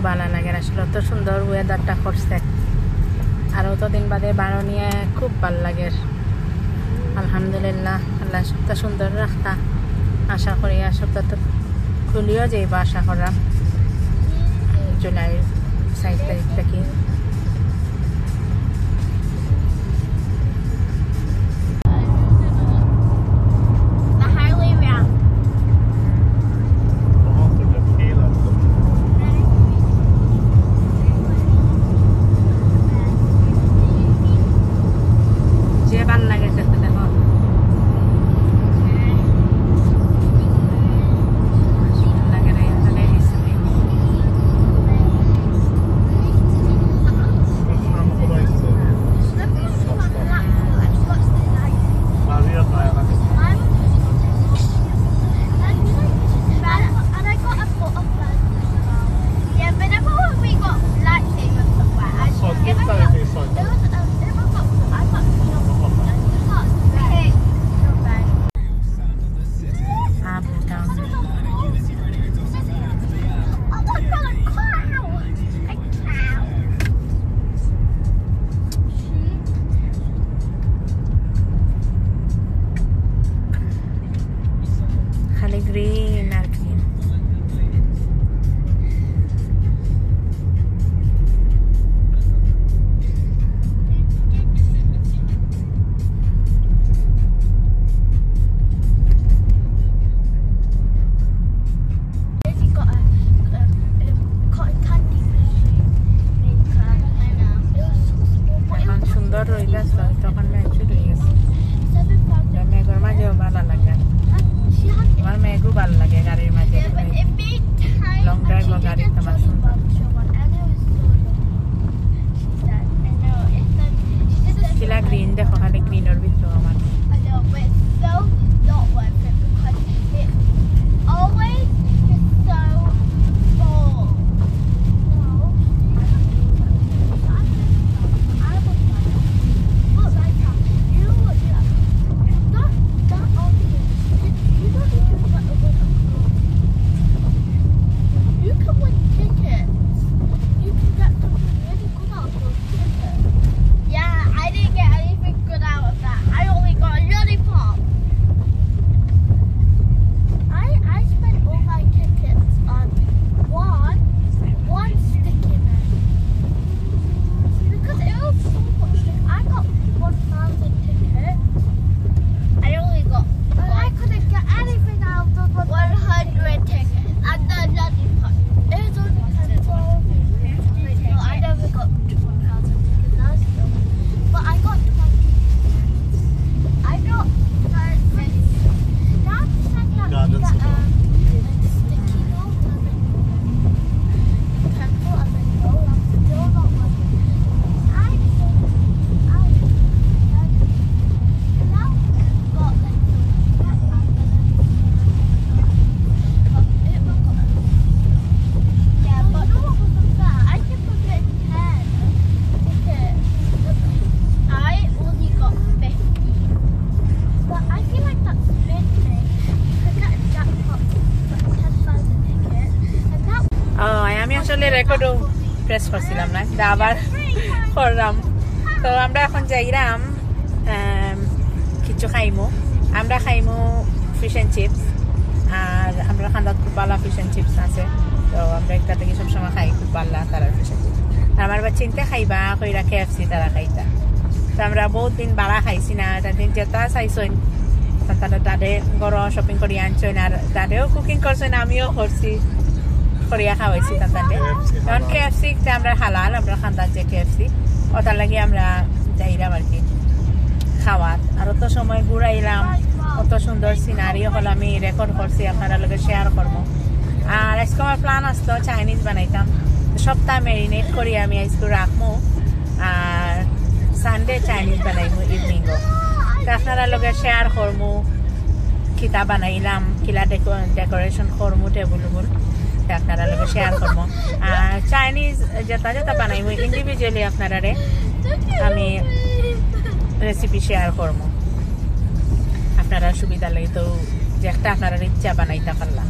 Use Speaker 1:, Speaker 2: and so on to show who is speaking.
Speaker 1: ভালো লাগে আসলে অত সুন্দর ওয়েদারটা করছে। আর অতদিন বাদে বারো নিয়ে খুব ভালো লাগে। আলহামদুলিল্লাহ, আল্লাহ সপ্তাহ সুন্দর রাখতা। আশা করি আর সপ্তাহ তো খুলিও যাইব, আশা করা। রেকর্ডও প্রেস করছিলাম না, কিন্তু আবার করলাম। তো আমরা এখন যাইরাম কিছু খাইমু। আমরা খাইমু ফিশ অ্যান্ড চিপস আর আমরা খান্দাত খুব ভালো ফিশ অ্যান্ড চিপস আছে। তো আমরা একটা থেকে সবসময় খাই খুব ভালো তারা ফিশ অ্যান্ড চিপস আমার বাচ্চা চিনতে খাইবা, কইরা কেএফসি তারা খাইতা। তো আমরা বহুত দিন বাড়া খাইছি না তাদের যেটা চাইছইন, তারা তাদের গড় শপিং করি আনছইন, আর তাদেরও কুকিং করছেন আমিও করছি। করিয়া খাওয়াইছি তাদের কারণ কেএফসি আমরা হালাল, আমরা খান্দার যে কেএফসি ওটার লাগে আমরা যাইলাম আর কি খাওয়াত আর অত সময় ঘুরাইলাম কত সুন্দর সিনারিও হল, আমি রেকর্ড করছি, আপনারা লগে শেয়ার করব। আর আজকে আমার প্ল্যান আসতো চাইনিজ বানাইতাম। সপ্তাহ মেরিনেট করি আমি আজকে রাখব আর সানডে চাইনিজ বানাইমু ইভিনিংও তো আপনারা লগে শেয়ার করব কিতা বানাইলাম, কিলা ডেকোরেশন করব টেবুল আপনারা লগে শেয়ার করব। আর চাইনিজ যেটা যেটা বানাইব। ইন্ডিভিজুয়ালি আপনারা আমি রেসিপি শেয়ার করব। আপনারা সুবিধা লাগে তো যে একটা আপনারা ইচ্ছা বানাইতে পারলাম।